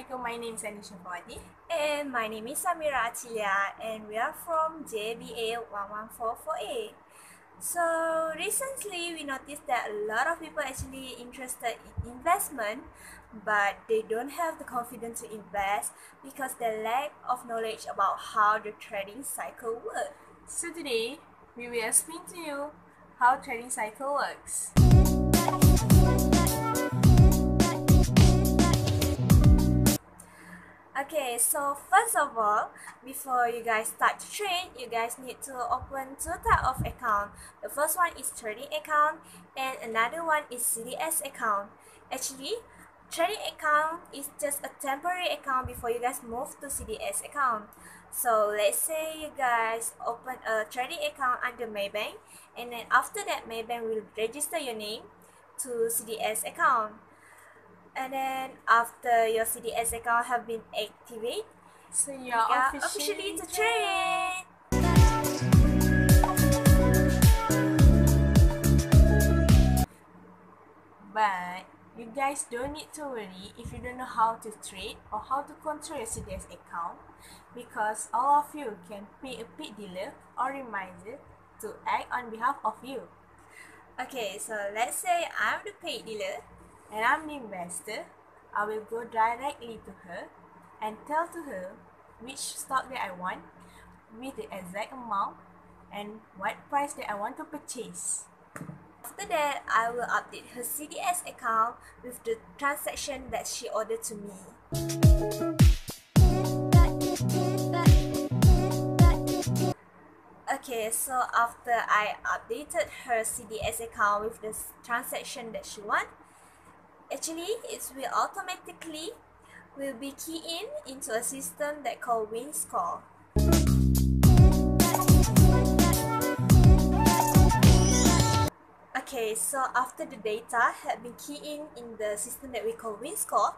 Assalamualaikum, my name is Anis Syafawati. And my name is Amirah Athileah and we are from JBA 1144A. So recently we noticed that a lot of people actually interested in investment but they don't have the confidence to invest because they lack of knowledge about how the trading cycle works. So today, we will explain to you how trading cycle works. Okay, so first of all, before you guys start to trade, you guys need to open two type of account. The first one is trading account and another one is CDS account. Actually, trading account is just a temporary account before you guys move to CDS account. So let's say you guys open a trading account under Maybank and then after that Maybank will register your name to CDS account. And then after your CDS account have been activated, So you you are are officially, officially to trade. But you guys don't need to worry if you don't know how to trade or how to control your CDS account because all of you can pay a paid dealer or remisier to act on behalf of you. Okay, so let's say I'm the paid dealer. And I'm the investor, I will go directly to her and tell to her which stock that I want with the exact amount and what price that I want to purchase. After that, I will update her CDS account with the transaction that she ordered to me. Okay, so after I updated her CDS account with the transaction that she want, actually it will automatically will be key in into a system that called WinScore. Okay, so after the data had been keyed in in the system that we call WinScore,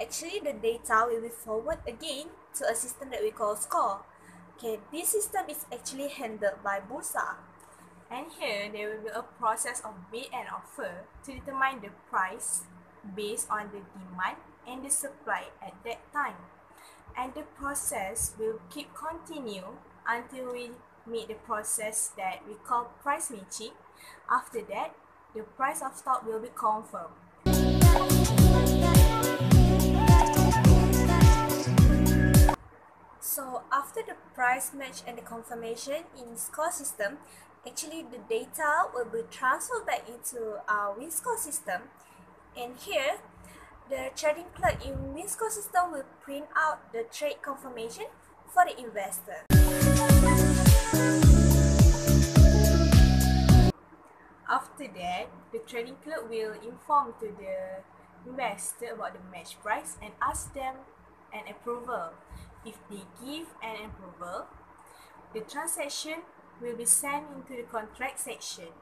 actually the data will be forwarded again to a system that we call Score. Okay, this system is actually handled by Bursa. And here there will be a process of bid and offer to determine the price based on the demand and the supply at that time. And the process will keep continue until we meet the process that we call price matching. After that, the price of stock will be confirmed. So after the price match and the confirmation in Score system, actually the data will be transferred back into our WinScore system. And here, the trading clerk in WinScore system will print out the trade confirmation for the investor. After that, the trading clerk will inform to the investor about the match price and ask them an approval. If they give an approval, the transaction will be sent into the contract section.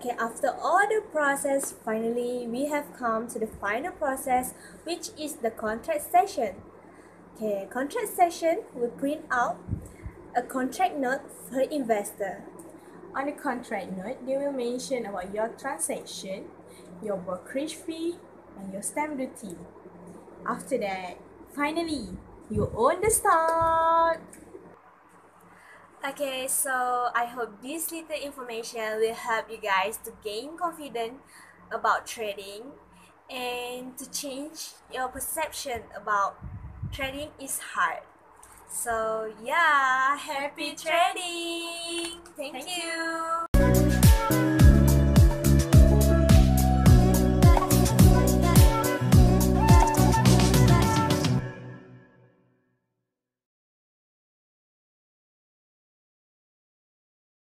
Okay, after all the process, finally we have come to the final process, which is the contract session. Okay, contract session will print out a contract note for investor. On the contract note, they will mention about your transaction, your brokerage fee, and your stamp duty. After that, finally, you own the stock. Okay, so I hope this little information will help you guys to gain confidence about trading and to change your perception about trading is hard. So yeah, happy trading. Thank, Thank you.